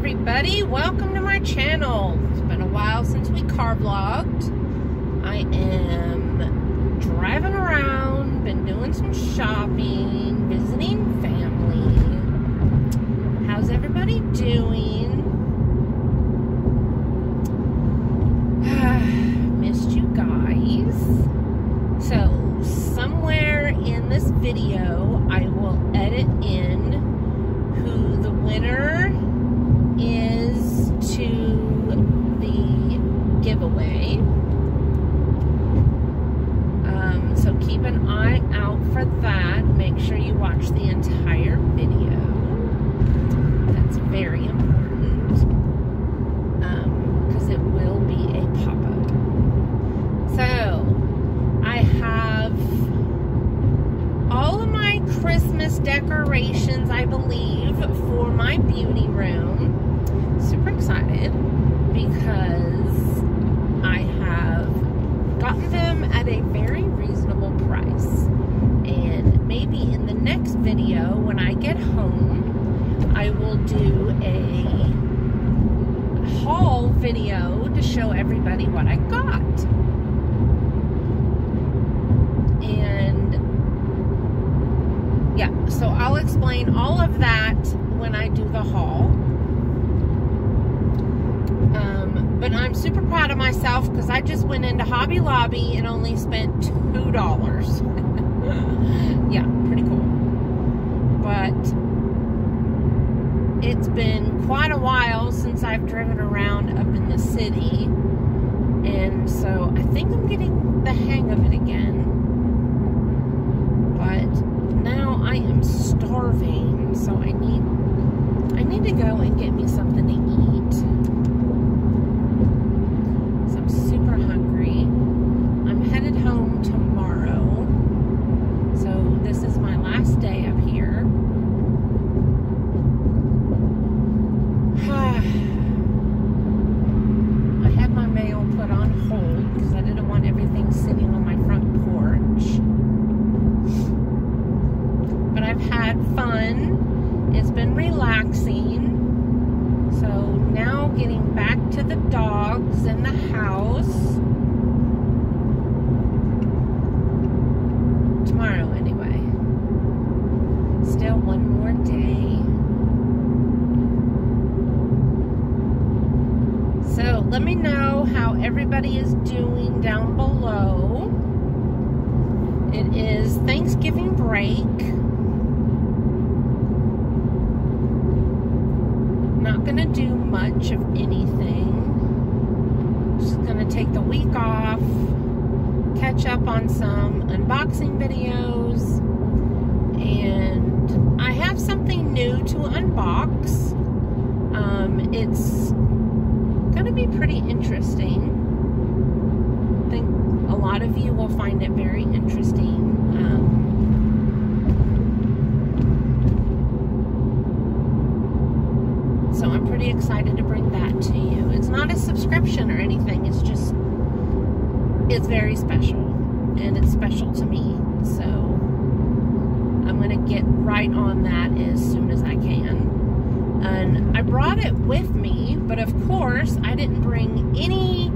everybody, welcome to my channel. It's been a while since we car vlogged. I am driving around, been doing some shopping, visiting family. How's everybody doing? Missed you guys. So, somewhere in this video, I will edit in who the winner giveaway. Um, so keep an eye out for that. Make sure you watch the entire video. That's very important because it will be a pop-up. So I have all of my Christmas decorations, I believe, for my beauty room. Super excited because I have gotten them at a very reasonable price. And maybe in the next video, when I get home, I will do a haul video to show everybody what I got. And yeah, so I'll explain all of that when I do the haul. Um, but I'm super proud of myself because I just went into Hobby Lobby and only spent two dollars. yeah, pretty cool. But it's been quite a while since I've driven around up in the city, and so I think I'm getting the hang of it again. But now I am starving, so I need I need to go and get me something to eat. So I'm super hungry. I'm headed home tomorrow. So this is my last day up here. I had my mail put on hold because I didn't want everything sitting on my front porch but I've had fun. It's been relaxing. So now getting back to the dogs and the house. Tomorrow, anyway. Still one more day. So let me know how everybody is doing down below. It is Thanksgiving break. Not gonna do much of anything. Just gonna take the week off, catch up on some unboxing videos, and I have something new to unbox. Um, it's gonna be pretty interesting. I think a lot of you will find it very interesting. Um, so I'm pretty excited to bring that to you. It's not a subscription or anything, it's just, it's very special. And it's special to me. So I'm going to get right on that as soon as I can. And I brought it with me, but of course, I didn't bring any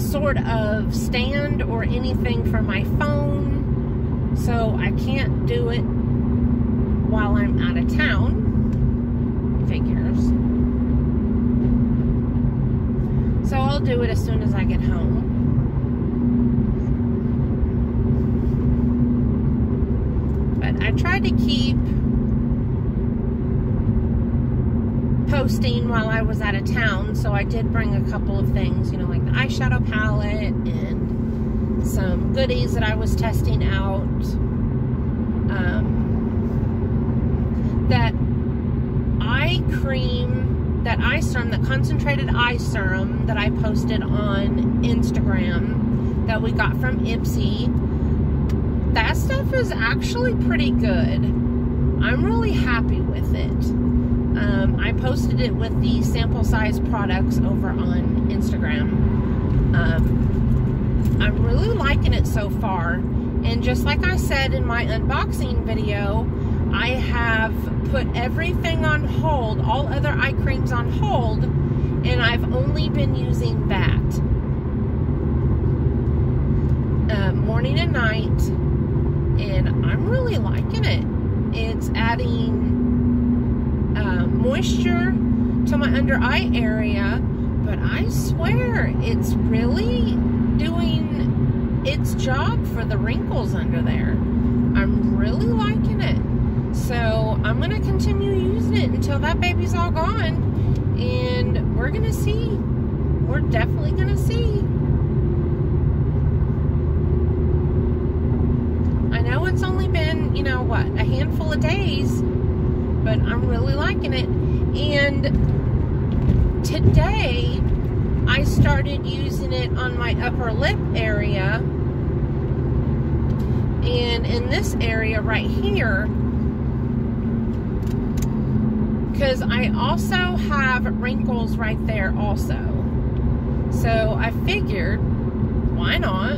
sort of stand or anything for my phone, so I can't do it while I'm out of town. Figures. So I'll do it as soon as I get home. But I tried to keep posting while I was out of town, so I did bring a couple of things, you know, like the eyeshadow palette and some goodies that I was testing out. Um, that eye cream, that eye serum, that concentrated eye serum that I posted on Instagram that we got from Ipsy, that stuff is actually pretty good. I'm really happy with it. Um, I posted it with the sample size products over on Instagram. Um, I'm really liking it so far. And just like I said in my unboxing video, I have put everything on hold, all other eye creams on hold, and I've only been using that uh, morning and night, and I'm really liking it. It's adding uh, moisture to my under eye area, but I swear it's really doing its job for the wrinkles under there. I'm really liking it. So I'm going to continue using it until that baby's all gone. And we're going to see. We're definitely going to see. I know it's only been, you know, what, a handful of days, but I'm really liking it. And today, I started using it on my upper lip area. And in this area right here, because I also have wrinkles right there also. So I figured, why not?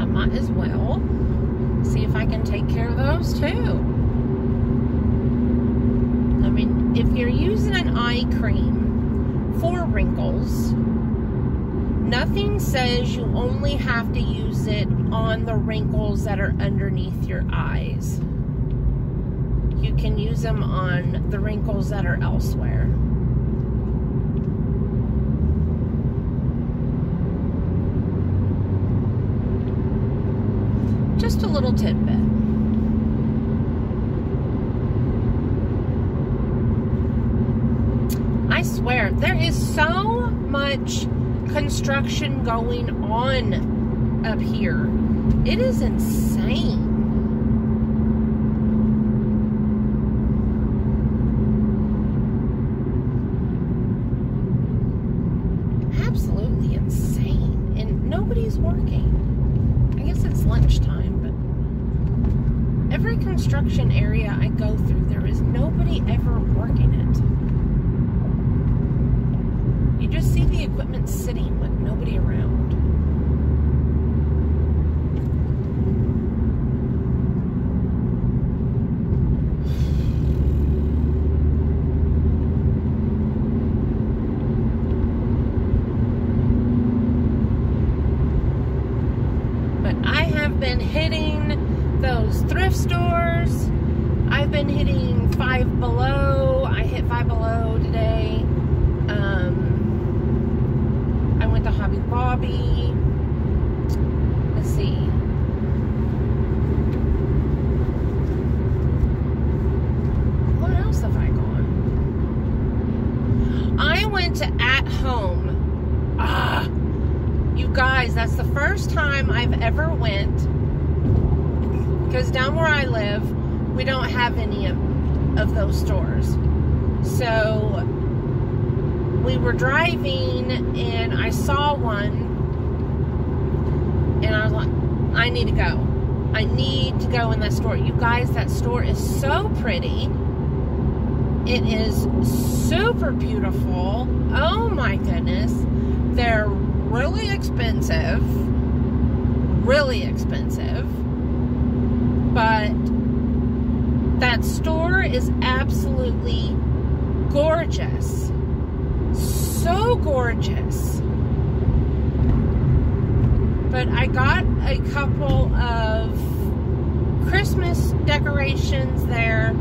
I might as well see if I can take care of those too. I mean, if you're using an eye cream for wrinkles, nothing says you only have to use it on the wrinkles that are underneath your eyes. You can use them on the wrinkles that are elsewhere. Just a little tidbit. I swear, there is so much construction going on up here. It is insane. Absolutely insane. And nobody's working. I guess it's lunchtime, but every construction area I go through, there is nobody ever working it. You just see the equipment sitting with nobody around. But I have been hitting those thrift stores. I've been hitting Five Below. I hit Five Below today. Um, I went to Hobby Lobby. Let's see. What else have I gone? I went to At Home. Ah, guys, that's the first time I've ever went. Because down where I live, we don't have any of, of those stores. So we were driving and I saw one and I was like, I need to go. I need to go in that store. You guys, that store is so pretty. It is super beautiful. Oh my goodness. They're really expensive. Really expensive. But that store is absolutely gorgeous. So gorgeous. But I got a couple of Christmas decorations there.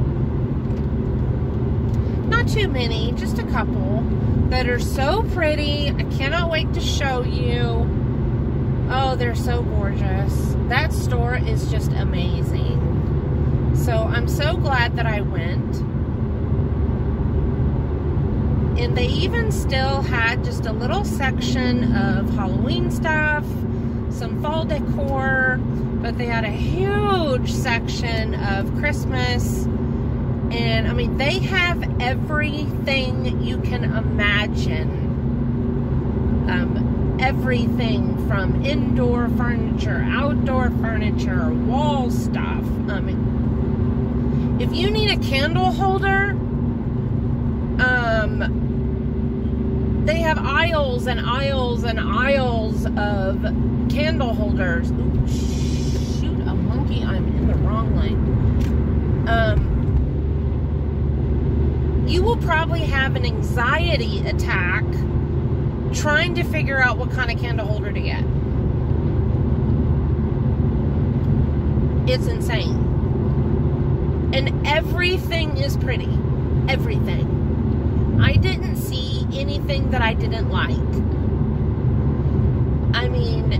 Not too many, just a couple that are so pretty. I cannot wait to show you. Oh, they're so gorgeous. That store is just amazing. So I'm so glad that I went. And they even still had just a little section of Halloween stuff, some fall decor, but they had a huge section of Christmas. And I mean, they have everything you can imagine. Um, everything from indoor furniture, outdoor furniture, wall stuff. I mean, if you need a candle holder, um, they have aisles and aisles and aisles of candle holders shoot, a monkey! I'm in the wrong lane. Um, you will probably have an anxiety attack trying to figure out what kind of candle holder to get. It's insane. And everything is pretty. Everything. I didn't see anything that I didn't like. I mean,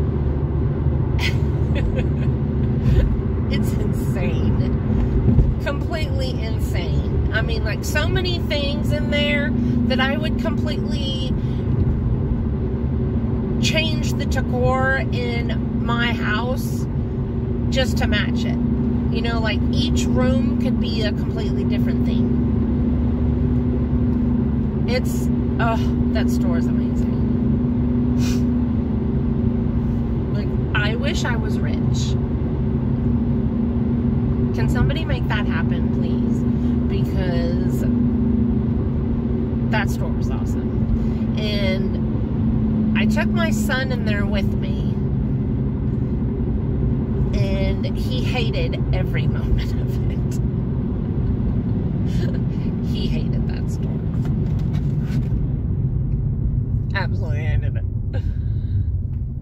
it's insane. Completely insane. I mean, like so many things in there that I would completely change the decor in my house just to match it. You know, like each room could be a completely different theme. It's, oh, that store is amazing. like, I wish I was rich. Can somebody make that happen, please? Because that store was awesome. And I took my son in there with me and he hated every moment of it. he hated that store. Absolutely hated it.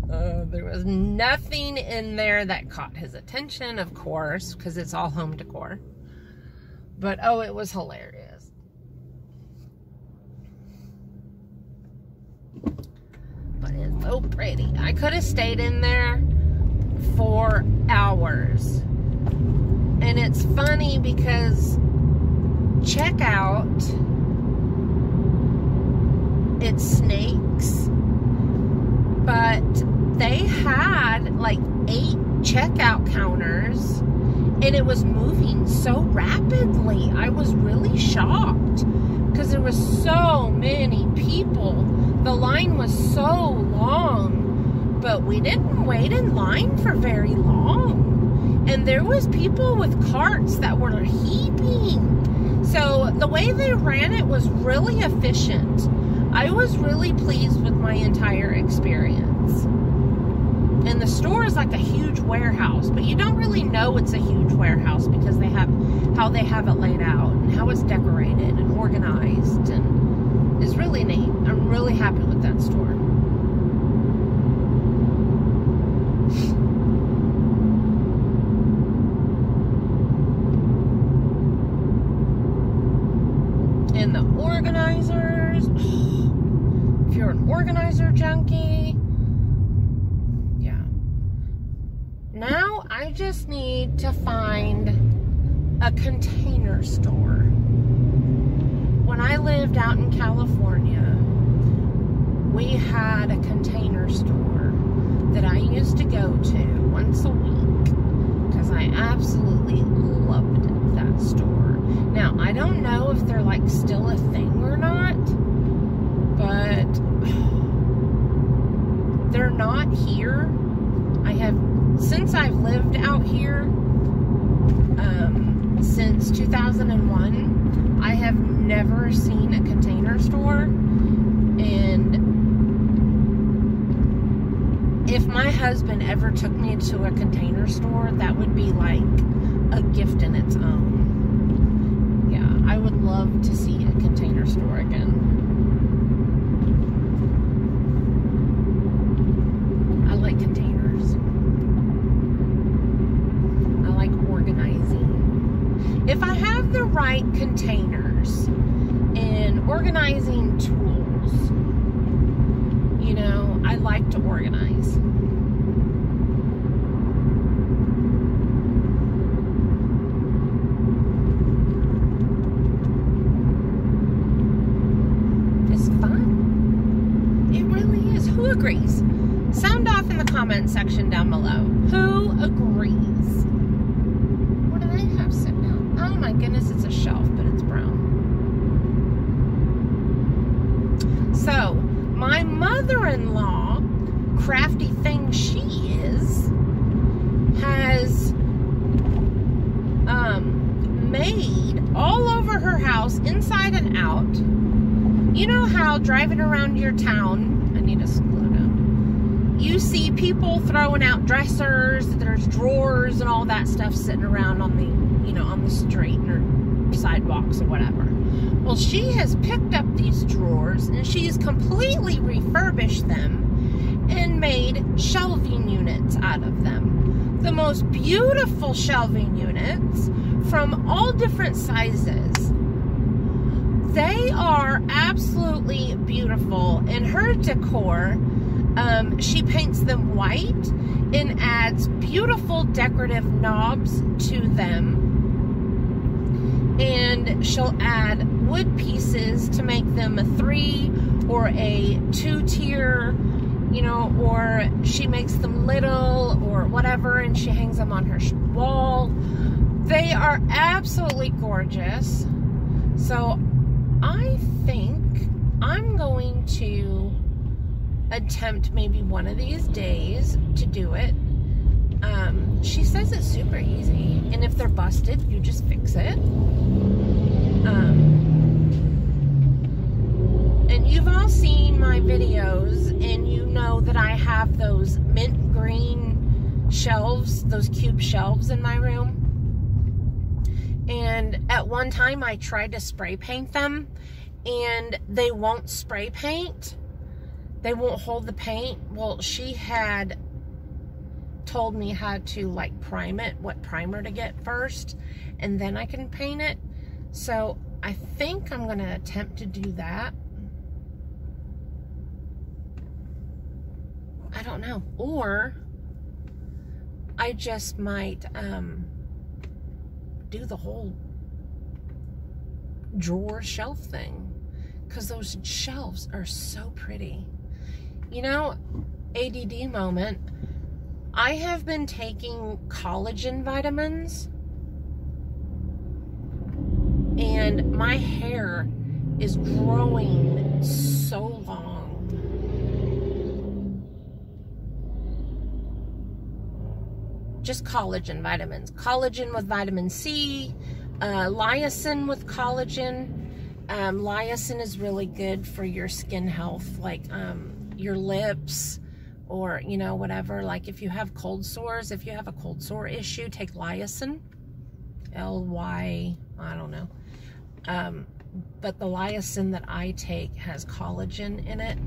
Uh, there was nothing in there that caught his attention, of course, because it's all home decor. But oh, it was hilarious. But it's so pretty. I could have stayed in there for hours. And it's funny because checkout, it's snakes, but they had like eight checkout counters and it was moving so rapidly. I was really shocked because there was so many people. The line was so long but we didn't wait in line for very long. And there was people with carts that were heaping. So the way they ran it was really efficient. I was really pleased with my entire experience. And the store is like a huge warehouse, but you don't really know it's a huge warehouse because they have how they have it laid out and how it's decorated and organized and it's really neat. I'm really happy with that store. Now I just need to find a container store. When I lived out in California, we had a container store that I used to go to once a week because I absolutely loved that store. Now, I don't know if they're like still a thing or not, but they're not here. I have, since I've lived out here, um, since 2001, I have never seen a container store. And if my husband ever took me to a container store, that would be like a gift in its own. Yeah, I would love to see a container store again. if I have the right containers and organizing tools, you know, I like to organize. It's fun. It really is. Who agrees? Sound off in the comment section down below. Who agrees? my goodness, it's a shelf, but it's brown. So, my mother-in-law, crafty thing she is, has made all over her house, inside and out, You know how driving around your town, I need to slow down. You see people throwing out dressers, there's drawers and all that stuff sitting around on the, you know, on the street or sidewalks or whatever. Well, she has picked up these drawers and she's completely refurbished them and made shelving units out of them. The most beautiful shelving units from all different sizes. They are absolutely beautiful. In her decor, um, she paints them white and adds beautiful decorative knobs to them. And she'll add wood pieces to make them a three or a two tier, you know, or she makes them little or whatever and she hangs them on her wall. They are absolutely gorgeous. So I think I'm going to attempt maybe one of these days to do it. Um, she says it's super easy. And if they're busted, you just fix it. Um, and you've all seen my videos and you know that I have those mint green shelves, those cube shelves in my room. And at one time I tried to spray paint them and they won't spray paint. They won't hold the paint. Well, she had told me how to like prime it, what primer to get first, and then I can paint it. So I think I'm going to attempt to do that. I don't know. Or I just might um, do the whole drawer shelf thing because those shelves are so pretty. You know, ADD moment, I have been taking collagen vitamins and my hair is growing so long. Just collagen vitamins. Collagen with vitamin C, uh, with collagen. Um, is really good for your skin health, like um, your lips or, you know, whatever. Like if you have cold sores, if you have a cold sore issue, take lysine. L-Y, I don't know. Um, but the lysine that I take has collagen in it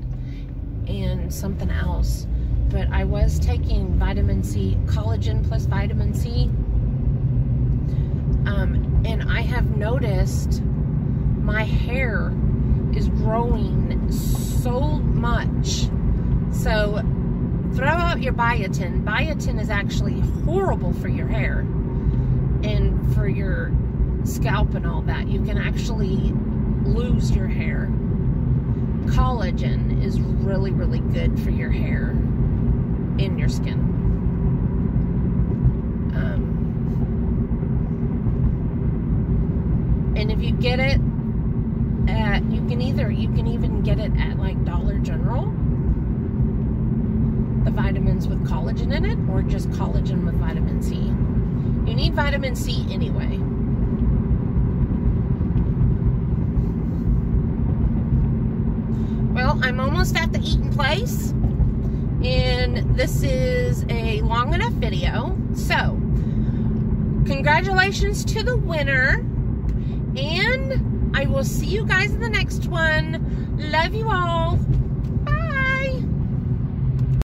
and something else. But I was taking vitamin C, collagen plus vitamin C. Um, and I have noticed my hair is growing so much. So throw out your biotin. Biotin is actually horrible for your hair and for your scalp and all that. You can actually lose your hair. Collagen is really, really good for your hair in your skin. Um, and if you get it at, you can either, you can even get it at like Dollar General, the vitamins with collagen in it, or just collagen with vitamin C. You need vitamin C anyway. Well, I'm almost at the eating place and this is a long enough video. So, congratulations to the winner and I will see you guys in the next one. Love you all.